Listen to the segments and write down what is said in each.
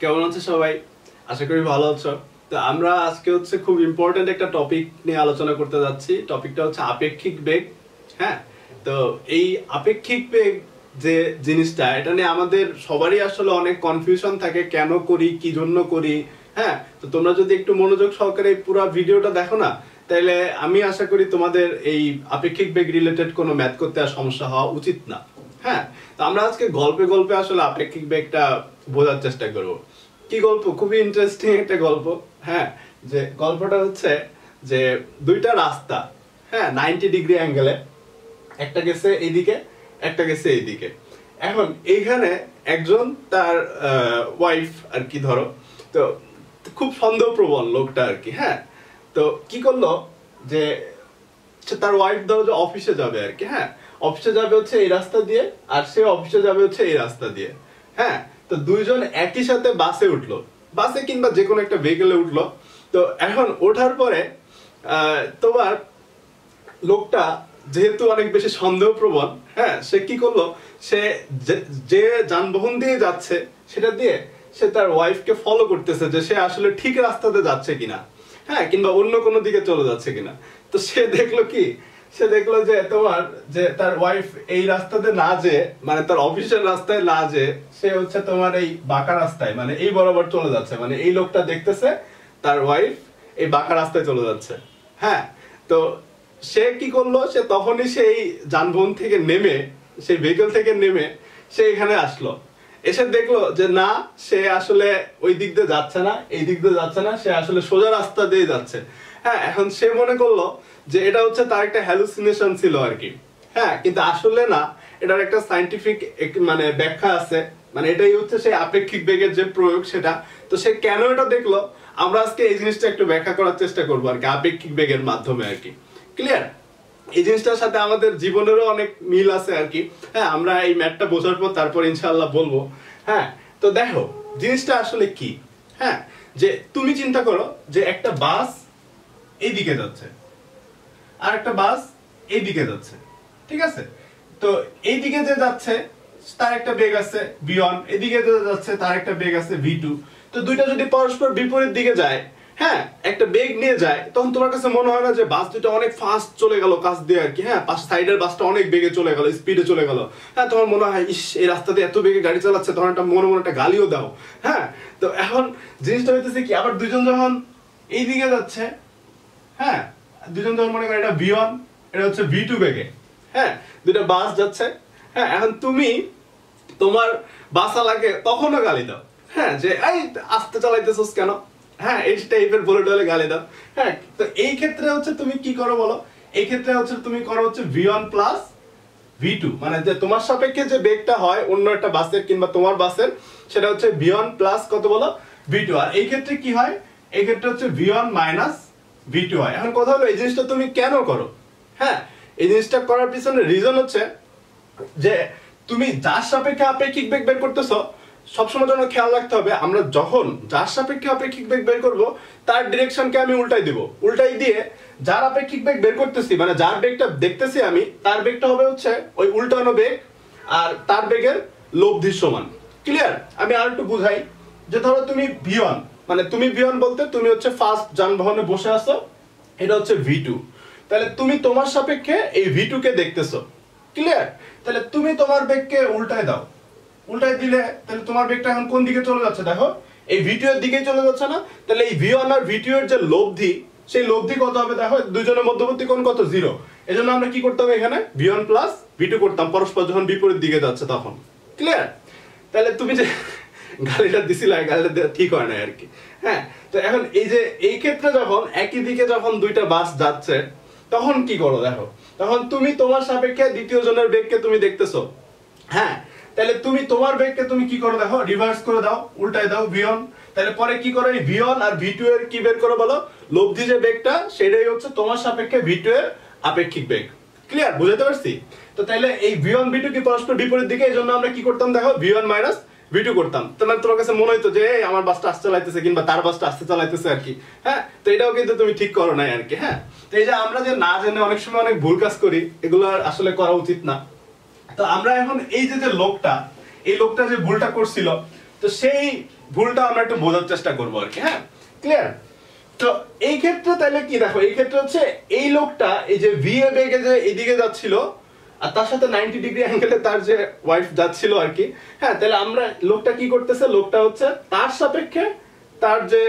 কেমন আছে সবাই? আশা করি ভালো আছো। তো আমরা আজকে হচ্ছে খুব ইম্পর্টেন্ট একটা টপিক নিয়ে আলোচনা করতে যাচ্ছি। টপিকটা হচ্ছে আপেক্ষিক বেগ হ্যাঁ? তো এই আপেক্ষিক বেগ যে জিনিসটা, এটা নিয়ে আমাদের সবারই আসলে অনেক কনফিউশন থাকে, কেন করি, কি জন্য করি হ্যাঁ? তো তোমরা যদি একটু মনোযোগ সহকারে পুরো ভিডিওটা দেখো না তাহলে আমি আশা করি তোমাদের এই আপেক্ষিক বেগ রিলেটেড কোনো ম্যাথ করতে আর সমস্যা হওয়া উচিত না হ্যাঁ? তো আমরা আজকে গল্পে গল্পে আসলে আপেক্ষিক বেগটা বোঝার চেষ্টা করব। কি গল্প? খুবই ইন্টারেস্টিং একটা গল্প। হ্যাঁ যে গল্পটা হচ্ছে যে দুইটা রাস্তা হ্যাঁ নাইনটি ডিগ্রি অ্যাঙ্গেলে একটা গেছে এইদিকে, একটা গেছে এইদিকে। এখন এইখানে একজন তার ওয়াইফ আর কি ধরো, তো খুব সন্দেহপ্রবণ লোকটা আর কি হ্যাঁ। তো কি করল? যে তার ওয়াইফ ধরো যে অফিসে যাবে আর কি হ্যাঁ। অফিসে যাবে হচ্ছে এই রাস্তা দিয়ে, আর সে অফিসে যাবে হচ্ছে এই রাস্তা দিয়ে হ্যাঁ। তো দুইজন একই সাথে বাসে উঠল। বাসে কিংবা যে কোনো একটা ভেহিকেলে উঠল। তো এখন ওঠার পরে তোমার লোকটা যেহেতু অনেক বেশি সন্দেহপ্রবণ হ্যাঁ সে কি করল? সে যে যানবাহন দিয়ে যাচ্ছে, সেটা দিয়ে সে তার ওয়াইফকে ফলো করতেছে যে সে আসলে ঠিক রাস্তাতে যাচ্ছে কিনা হ্যাঁ কিংবা অন্য কোনো দিকে চলে যাচ্ছে কিনা। তো সে দেখল কি সে দেখল যে তোমার, যে তার ওয়াইফ এই রাস্তাতে না যে মানে তার অফিসের রাস্তায় না যে সে হচ্ছে তোমার এই বাঁকা রাস্তায় মানে এই বরাবর চলে যাচ্ছে মানে এই লোকটা দেখতেছে তার ওয়াইফ এই বাঁকা রাস্তায় চলে যাচ্ছে। হ্যাঁ তো সে কি করল? সে তখনই সেই যানবাহন থেকে নেমে, সেই ভেহিকল থেকে নেমে সে এখানে আসলো। এসে দেখল যে না, সে আসলে ওই দিক দিয়ে যাচ্ছে না, এই দিক দিয়ে যাচ্ছে না, সে আসলে সোজা রাস্তা দিয়ে যাচ্ছে। হ্যাঁ এখন সে মনে করল যে এটা হচ্ছে তার একটা হ্যালুসিনেশন ছিল আর কি হ্যাঁ কিন্তু আসলে না, এটার একটা সাইন্টিফিক মানে ব্যাখ্যা আছে। মানে এটাই হচ্ছে সেই আপেক্ষিক বেগের যে প্রয়োগ সেটা। তো সে কেন এটা দেখল? আমরা আজকে এই জিনিসটা একটু ব্যাখ্যা করার চেষ্টা করব আর কি আপেক্ষিক বেগের মাধ্যমে আর কি ক্লিয়ার এই জিনিসটার সাথে আমাদের জীবনেরও অনেক মিল আছে আর কি হ্যাঁ আমরা এই ম্যাথটা বোঝার পর তারপর ইনশাআল্লাহ বলব। হ্যাঁ তো দেখো, জিনিসটা আসলে কি? হ্যাঁ যে তুমি চিন্তা করো যে একটা বাস এইদিকে যাচ্ছে। আর একটা বাস এইদিকে যাচ্ছে। ঠিক আছে? তো এইদিকে যে যাচ্ছে, তার একটা বেগ আছে ভি ওয়ান এদিকে যে যাচ্ছে, তার একটা বেগ আছে ভি টু তো দুইটা যদি পরস্পর বিপরীত দিকে যায় হ্যাঁ একটা বেগ নিয়ে যায়, তখন তোমার কাছে মনে হয় না যে বাস দুটো অনেক ফাস্ট চলে গেল কাছ দিয়ে আর কি হ্যাঁ? পাশ সাইডের বাসটা অনেক বেগে চলে গেল স্পিডে চলে গেল। হ্যাঁ তোমার মনে হয়, ইস, এই রাস্তা দিয়ে এত বেগে গাড়ি চালাচ্ছে, তখন একটা মনে মনে একটা গালিও দাও হ্যাঁ? তো এখন জিনিসটা হইতেছে কি, আবার দুজন যখন এই দিকে যাচ্ছে হ্যাঁ দুজন মনে এটা ওয়ান এটা হচ্ছে টু বেগে। হ্যাঁ বাস যাচ্ছে। হ্যাঁ এখন তুমি তোমার তখনও গালি দাও। হ্যাঁ যে এই আস্তে চালাইতেছস কেন? হ্যাঁ এই টাইপের গালি দাও। হ্যাঁ তো এই ক্ষেত্রে হচ্ছে তুমি কি করো বলো? এই ক্ষেত্রে হচ্ছে তুমি করো হচ্ছে V one plus V two মানে যে তোমার সাপেক্ষে যে বেগটা হয় অন্য একটা বাসের কিংবা তোমার বাসের, সেটা হচ্ছে ভি ওয়ান প্লাস কত বলো? ভি টু আর এই ক্ষেত্রে কি হয়? এই ক্ষেত্রে হচ্ছে V one minus V two হয় এখন কথা হলো, এই জিনিসটা তুমি কেন করো? হ্যাঁ এই জিনিসটা করার পিছনে রিজন হচ্ছে যে, তুমি যার সাপেক্ষে আপেক্ষিক বেগ বের করতেছো সবসময় জন্য খেয়াল রাখতে হবে, আমরা যখন যার সাপেক্ষে আপেক্ষিক বেগ বের করব, তার ডিরেকশনকে আমি উল্টাই দিব। উল্টাই দিয়ে যার আপেক্ষিক বেগ বের করতেছি মানে যার বেগটা দেখতেছি আমি, তার বেগটা হবে হচ্ছে ওই উল্টানো বেগ, আর তার বেগের লব্ধির সমান ক্লিয়ার আমি আর একটু বুঝাই, যে ধরো তুমি ভিওয়ান মানে তুমি ভিওয়ান বলতে তুমি হচ্ছে ফার্স্ট যানবাহনে বসে আছো, এটা হচ্ছে ভি টু তাহলে তুমি তোমার সাপেক্ষে এই ভি টু কে দেখতেছো। ক্লিয়ার তাহলে তুমি তোমার বেগকে উল্টায় দাও। উল্টায় দিলে, তাহলে তোমার বেগটা এখন কোন দিকে চলে যাচ্ছে? দেখো, এই ভি টু এর দিকেই চলে যাচ্ছে না? তাহলে এই ভি ওয়ান আর ভি টু এর যে লব্ধি, সেই লব্ধি কত হবে? দেখো দুজনের মধ্যবর্তী কোণ কত? জিরো এজন্য আমরা কি করতাম এখানে? V one plus V two করতাম। পরস্পর যখন বিপরীত দিকে যাচ্ছে তখন। ক্লিয়ার তাহলে তুমি যে গালিটা দিছিলে গালিটা দেওয়া ঠিক হয় না আর কি। হ্যাঁ তো এখন এই যে এই ক্ষেত্রে যখন একই দিকে যখন দুইটা বাস যাচ্ছে, তখন কি করো দেখো? তখন তুমি তোমার সাপেক্ষে দ্বিতীয় জনের বেগকে তুমি দেখতেছো। হ্যাঁ তাহলে তুমি তোমার বেগকে তুমি কি করো দেখো? রিভার্স করে দাও, উল্টায় দাও ভিয়ন তাহলে পরে কি করো? এই ভিয়ন আর ভি টু এর কি বের করো বলো? লব্ধি যে বেগটা, সেটাই হচ্ছে তোমার সাপেক্ষে ভি টু এর আপেক্ষিক বেগ। ক্লিয়ার বুঝতে পারছি? তো তাহলে এই ভিওয়ান ভি টু কি পরস্পর বিপরীত দিকে, এই জন্য আমরা কি করতাম দেখো? ভিওয়ান মাইনাস ভিডিও করতাম। তোমার তোমার কাছে মনে হইতো যে আমার বাসটা আসতে চালাইতেছে কিংবা তার বাসটা আসতে চালাইতেছে আর কি। হ্যাঁ? তো এটাও কিন্তু তুমি ঠিক করো নাই আর কি হ্যাঁ? তো এই যে আমরা যে না জেনে অনেক সময় অনেক ভুল কাজ করি, এগুলো আর আসলে করা উচিত না। তো আমরা এখন এই যে যে লোকটা, এই লোকটা যে ভুলটা করছিল, তো সেই ভুলটা আমরা একটু বোঝার চেষ্টা করব আর কি হ্যাঁ? ক্লিয়ার তো এই ক্ষেত্রে তাহলে কি দেখো, এই ক্ষেত্রে হচ্ছে এই লোকটা এই যে ভিএ বেগে যে এদিকে যাচ্ছিল আর তার সাথে নাইনটি ডিগ্রি অ্যাঙ্গেলে তার যে ওয়াইফ যাচ্ছিল আর কি হ্যাঁ তাহলে আমরা লোকটা কি করতেছে? লোকটা হচ্ছে তার সাপেক্ষে তার যে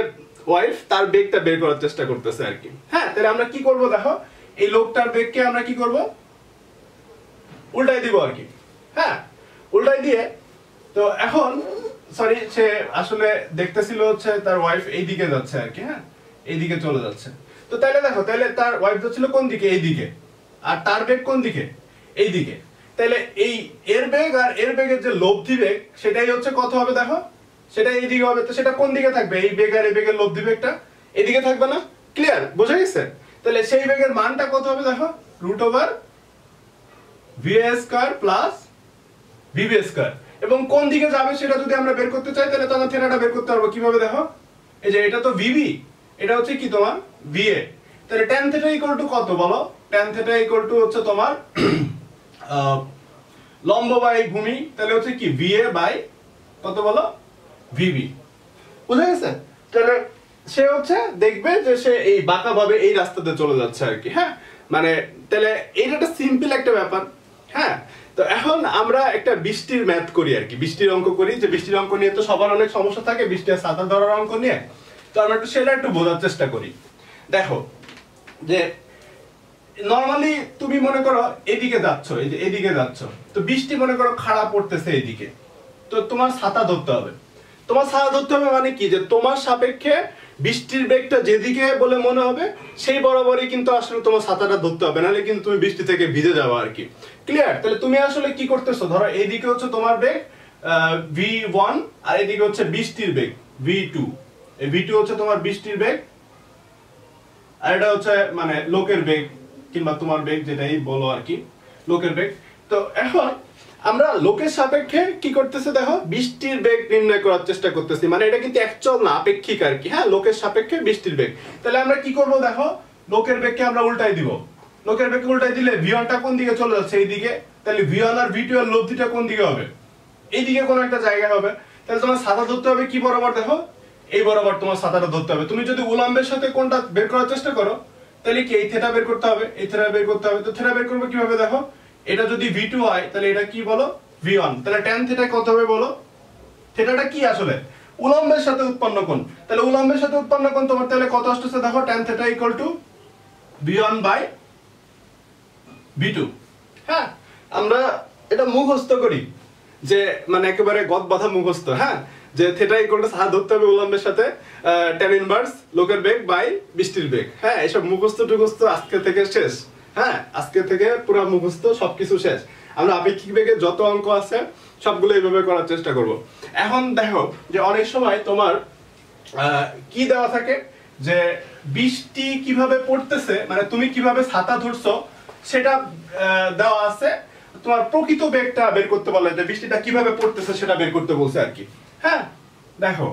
ওয়াইফ তার বেগটা বের করার চেষ্টা করতেছে আর কি। হ্যাঁ তাহলে আমরা কি করব দেখো? এই লোকটার বেগকে আমরা কি করব? উল্টাই দিব আর কি। হ্যাঁ উল্টাই দিয়ে, তো এখন সরি সে আসলে দেখতেছিল হচ্ছে তার ওয়াইফ এই দিকে যাচ্ছে আর কি হ্যাঁ এইদিকে চলে যাচ্ছে। তো তাহলে দেখো, তাহলে তার ওয়াইফ যাচ্ছিল কোন দিকে? এই দিকে। আর তার বেগ কোন দিকে? এই দিকে তাহলে এই এর বেগ আর এর বেগের যে লব্ধি বেগ সেটাই হচ্ছে কত হবে দেখো? সেটা এই দিকে হবে, তো সেটা কোন দিকে থাকবে? এই বেগ আর এই বেগের লব্ধি বেগটা এদিকে থাকবে না? ক্লিয়ার বোঝা গেছে? তাহলে সেই বেগের মানটা কত হবে দেখো? Root over VA square plus VB square এবং কোন দিকে যাবে সেটা যদি আমরা বের করতে চাই, তাহলে তখন থেটাটা বের করতে পারব। কীভাবে দেখো? এই যে এটা তো ভিবি এটা হচ্ছে কি তোমার? ভিএ তাহলে tan থেটা ইকুয়াল টু কত বলো? tan থেটা ইকুয়াল টু হচ্ছে তোমার লম্ব বাই ভূমি, তাহলে হচ্ছে কি ভিএ বাই কত বলো? ভিবি বুঝে গেছে? তাহলে সে হচ্ছে দেখবে যে সে এই বাঁকা ভাবে এই রাস্তাতে চলে যাচ্ছে আর কি হ্যাঁ? মানে তাহলে এইটা একটা সিম্পল একটা ব্যাপার হ্যাঁ? তো এখন আমরা একটা বৃষ্টির ম্যাথ করি আর কি, বৃষ্টির অঙ্ক করি, যে বৃষ্টির অঙ্ক নিয়ে তো সবার অনেক সমস্যা থাকে, বৃষ্টি আর সাঁতার ধরার অঙ্ক নিয়ে। তো আমরা একটু সেটা একটু বোঝার চেষ্টা করি। দেখো, যে নর্মালি তুমি মনে করো এদিকে যাচ্ছ, এই যে এদিকে যাচ্ছ, তো বৃষ্টি মনে করো খারাপ পড়তেছে এদিকে, তো তোমার ছাতা ধরতে হবে। তোমার ছাতা ধরতে হবে মানে কি? যে তোমার সাপেক্ষে বৃষ্টির বেগটা যেদিকে বলে মনে হবে, সেই বরাবরই কিন্তু আসলে তোমার ছাতাটা ধরতে হবে, নাহলে কিন্তু তুমি বৃষ্টি থেকে ভিজে যাবে আর কি। ক্লিয়ার তাহলে তুমি আসলে কি করতেছো? ধরো এইদিকে হচ্ছে তোমার বেগ ভি ওয়ান আর এদিকে হচ্ছে বৃষ্টির বেগ ভি টু এই ভি টু হচ্ছে তোমার বৃষ্টির বেগ, আর এটা হচ্ছে মানে লোকের বেগ কিংবা তোমার বেগ যেটাই বলো আর কি, লোকের বেগ তো এখন আমরা লোকের সাপেক্ষে কি করতেছে দেখো, বৃষ্টির বেগ নির্ণয় করার চেষ্টা করতেছি। মানে এটা কিন্তু অ্যাকচুয়াল না, আপেক্ষিক আর কি। হ্যাঁ লোকের সাপেক্ষে বৃষ্টির বেগ তাহলে আমরা কি করব দেখো, লোকের বেগকে আমরা উল্টাই দিব। লোকের বেগকে উল্টাই দিলে ভিওনটা কোন দিকে চলে যাচ্ছে? এই দিকে। তাহলে ভিওন আর ভি লব্ধিটা কোন দিকে হবে? এইদিকে কোনো একটা জায়গায় হবে। তাহলে তোমার ছাতা ধরতে হবে কি বরাবর দেখো? এই বরাবর তোমার ছাতাটা ধরতে হবে। তুমি যদি উলাম্বের সাথে কোনটা বের করার চেষ্টা করো তাহলে কি এই থেটা বের করতে হবে? এই থেটা বের করতে হবে। তো থেটা বের করবে কীভাবে দেখো? এটা যদি ভি টু হয়, তাহলে এটা কি বলো? ভি ওয়ান তাহলে ট্যান থেটা কত হবে বলো? থেটাটা কি আসলে? উলম্বের সাথে উৎপন্ন কোণ। তাহলে উলম্বের সাথে উৎপন্ন কোণ তোমার তাহলে কত আসতেছে? দেখো tan theta equal to V one by V two হ্যাঁ? আমরা এটা মুখস্থ করি। যে মানে একেবারে গদ বাধা মুখস্থ হ্যাঁ? যে থেটা ইকুয়াল টু হাত ধরতে হবে উলম্বের সাথে ট্যান ইনভার্স লোকের বেগ বাই বৃষ্টির বেগ। হ্যাঁ এসব মুখস্থ আজকে থেকে শেষ। হ্যাঁ আজকে থেকে পুরো মুখস্থ সবকিছু শেষ। আমরা আপেক্ষিক বেগের যত অঙ্ক আছে, সবগুলো এইভাবে করার চেষ্টা করব। এখন দেখো যে অনেক সময় তোমার কি দেওয়া থাকে? যে বৃষ্টি কীভাবে পড়তেছে মানে তুমি কীভাবে ছাতা ধরছো, সেটা দেওয়া আছে। তোমার প্রকৃত বেগটা বের করতে বলে যে বৃষ্টিটা কীভাবে পড়তেছে সেটা বের করতে বলছে আর কি। হ্যাঁ দেখো।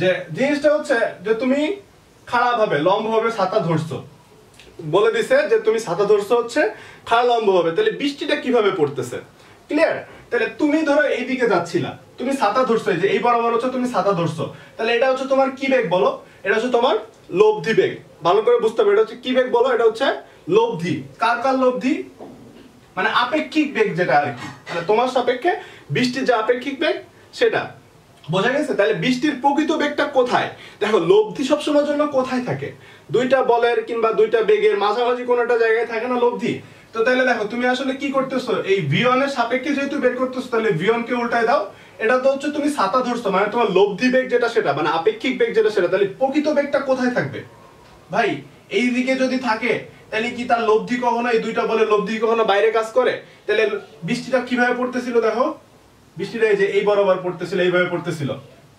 যে জিনিসটা হচ্ছে যে তুমি খারাপ ভাবে লম্ব ভাবে ছাতা ধরছো। বলে দিছে যে তুমি ছাতা ধরছো হচ্ছে খাড়া লম্ব হবে তাহলে বৃষ্টিটা কীভাবে পড়তেছে? ক্লিয়ার তাহলে তুমি ধরো এইদিকে যাচ্ছিলা, তুমি ছাতা ধরছো, এই যে এই বরাবর হচ্ছে তুমি ছাতা ধরছো। তাহলে এটা হচ্ছে তোমার কি বেগ বলো? এটা হচ্ছে তোমার লব্ধি বেগ। ভালো করে বুঝতে হবে, এটা হচ্ছে কি বেগ বলো? এটা হচ্ছে লব্ধি। কার কার লব্ধি? মানে আপেক্ষিক বেগ যেটা আর কি। মানে তোমার সাপেক্ষে বৃষ্টির যে আপেক্ষিক বেগ সেটা। বোঝা গেছে? তাহলে বৃষ্টির প্রকৃত বেগটা কোথায়? দেখো, লব্ধি সবসময়ের জন্য কোথায় থাকে? দুইটা বলের কিংবা দুইটা বেগের মাঝামাঝি কোনো একটা জায়গায় থাকে না লব্ধি? তো তাহলে দেখো, তুমি আসলে কি করতেছো? এই ভিওন এর সাপেক্ষে যেহেতু বের করতেছো, তাহলে ভিওন কে উল্টায় দাও। এটা তো হচ্ছে তুমি ছাতা ধরছো মানে তোমার লব্ধি বেগ যেটা সেটা মানে আপেক্ষিক বেগ যেটা সেটা। তাহলে প্রকৃত বেগটা কোথায় থাকবে? ভাই, এই দিকে যদি থাকে, তাহলে কি তার লব্ধি কখনো, এই দুইটা বলে লব্ধি কখনো বাইরে কাজ করে? তাহলে বৃষ্টিটা কীভাবে পড়তেছিল দেখো? বৃষ্টিটা এই যে এই বরাবর পড়তেছিল, এইভাবে পড়তেছিল।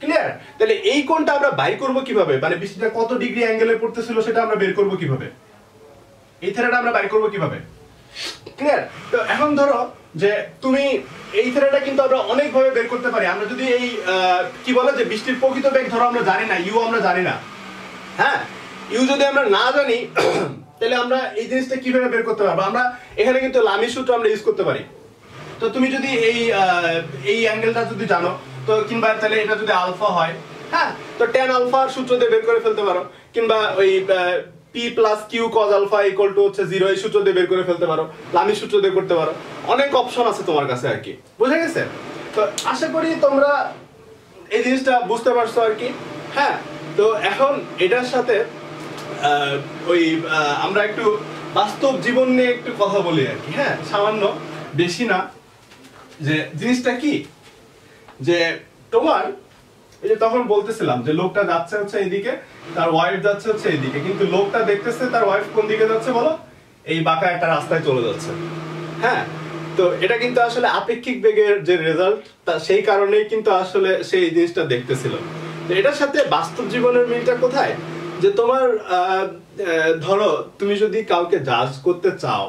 ক্লিয়ার তাহলে এই কোণটা আমরা বাইর করব কীভাবে? মানে বৃষ্টিটা কত ডিগ্রি অ্যাঙ্গেলে পড়তেছিল সেটা আমরা বের করব কীভাবে? এই থেরাটা আমরা বাইর করব কীভাবে? ক্লিয়ার তো এখন ধরো যে তুমি এই থেরাটা কিন্তু আমরা অনেক ভাবে বের করতে পারি। আমরা যদি এই কি বলে যে বৃষ্টির প্রকৃত বেগ ধরো আমরা জানি না ইউ আমরা জানি না। হ্যাঁ? ইউ যদি আমরা না জানি, তাহলে আমরা এই জিনিসটা কীভাবে বের করতে পারব? আমরা এখানে কিন্তু লামি সূত্র আমরা ইউজ করতে পারি। তো তুমি যদি এই এই অ্যাঙ্গেলটা যদি জানো, তো কিংবা তাহলে এটা যদি আলফা হয় হ্যাঁ তো টেন আলফার সূত্র দিয়ে বের করে ফেলতে পারো। কিংবা ওই P plus Q cos alpha equal to হচ্ছে জিরো এই সূত্র দিয়ে বের করে ফেলতে পারো, লামি সূত্র দিয়ে করতে পারো। অনেক অপশন আছে তোমার কাছে আর কি। বুঝে গেছে? তো আশা করি তোমরা এই জিনিসটা বুঝতে পারছ আর কি। হ্যাঁ তো এখন এটার সাথে ওই আমরা একটু বাস্তব জীবন নিয়ে একটু কথা বলি আর কি। হ্যাঁ সামান্য, বেশি না। যে জিনিসটা কি? যে তোমার, এই যে তখন বলতেছিলাম যে লোকটা যাচ্ছে হচ্ছে এইদিকে, তার ওয়াইফ যাচ্ছে হচ্ছে এইদিকে, কিন্তু লোকটা দেখতেছে তার ওয়াইফ কোন দিকে যাচ্ছে বলো? এই বাঁকা একটা রাস্তায় চলে যাচ্ছে। হ্যাঁ? তো এটা কিন্তু আসলে আপেক্ষিক বেগের যে রেজাল্ট তা সেই কারণেই কিন্তু আসলে সেই জিনিসটা দেখতেছিল। এটার সাথে বাস্তব জীবনের মিলটা কোথায়? যে তোমার ধরো, তুমি যদি কাউকে জাজ করতে চাও,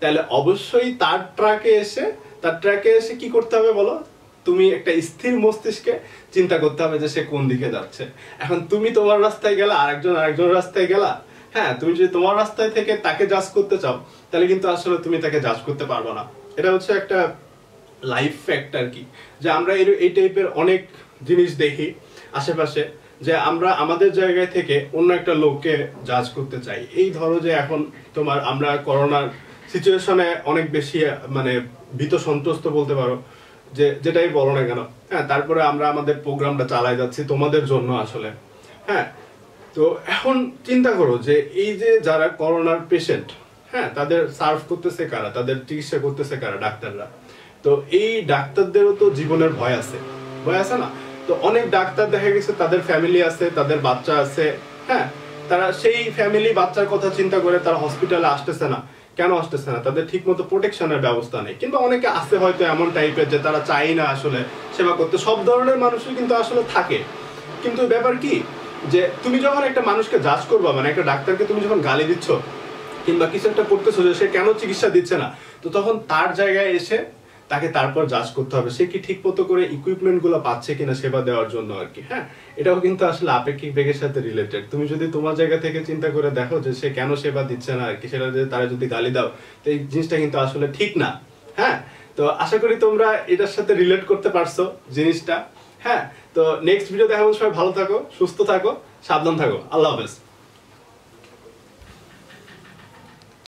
তাহলে অবশ্যই তার ট্রাকে এসে তার ট্র্যাকে এসে কি করতে হবে বলো? তুমি একটা স্থির মস্তিষ্কে চিন্তা করতে হবে যে সে কোন দিকে যাচ্ছে। এখন তুমি তোমার রাস্তায় গেলা, আরেকজন আরেকজন রাস্তায় গেলা। হ্যাঁ তুমি যদি তোমার রাস্তায় থেকে তাকে জাজ করতে চাও, তাহলে কিন্তু আসলে তুমি তাকে জাজ করতে পারবে না। এটা হচ্ছে একটা লাইফ ফ্যাক্ট আর কি যে আমরা এই- টাইপের অনেক জিনিস দেখি আশেপাশে, যে আমরা আমাদের জায়গায় থেকে অন্য একটা লোককে জাজ করতে চাই। এই ধরো যে এখন তোমার আমরা করোনার সিচুয়েশনে অনেক বেশি মানে ভীত সন্ত্রস্ত বলতে পারো, যে, যেটাই বলো না কেন হ্যাঁ তারপরে আমরা আমাদের প্রোগ্রামটা চালাই যাচ্ছি তোমাদের জন্য আসলে হ্যাঁ। তো এখন চিন্তা করো যে, এই যে যারা করোনার পেশেন্ট হ্যাঁ তাদের সার্ভ করতেছে কারা? তাদের চিকিৎসা করতেছে কারা ডাক্তাররা? তো এই ডাক্তারদেরও তো জীবনের ভয় আছে ভয় আছে না? তো অনেক ডাক্তার দেখা গেছে, তাদের ফ্যামিলি আছে, তাদের বাচ্চা আছে হ্যাঁ। তারা সেই ফ্যামিলি বাচ্চার কথা চিন্তা করে তারা হসপিটালে আসতেছে না। কেন আসতেছে না? তাদের ঠিক মতো প্রোটেকশনের ব্যবস্থা নেই। কিংবা অনেকে আছে হয়তো এমন টাইপের যে তারা চায় না আসলে সেবা করতে। সব ধরনের মানুষই কিন্তু আসলে থাকে। কিন্তু ব্যাপার কি? যে তুমি যখন একটা মানুষকে জাজ করবা মানে একটা ডাক্তারকে তুমি যখন গালি দিচ্ছ, কিংবা কিছু একটা করতেছো যে সে কেন চিকিৎসা দিচ্ছে না, তো তখন তার জায়গায় এসে তাকে তারপর জাজ করতে হবে। সে কি ঠিক মতো করে ইকুইপমেন্টগুলো পাচ্ছে কিনা সেবা দেওয়ার জন্য আর কি হ্যাঁ? এটাও কিন্তু আসলে আপেক্ষিক বেগের সাথে রিলেটেড তুমি যদি তোমার জায়গা থেকে চিন্তা করে দেখো যে সে কেন সেবা দিচ্ছে না আর কি, সেটা যদি তারা যদি গালি দাও, তো এই জিনিসটা কিন্তু আসলে ঠিক না হ্যাঁ? তো আশা করি তোমরা এটার সাথে রিলেট করতে পারছ জিনিসটা হ্যাঁ? তো নেক্সট ভিডিও দেখাবো সবাই ভালো থাকো, সুস্থ থাকো, সাবধান থাকো। আল্লাহ হাফেজ।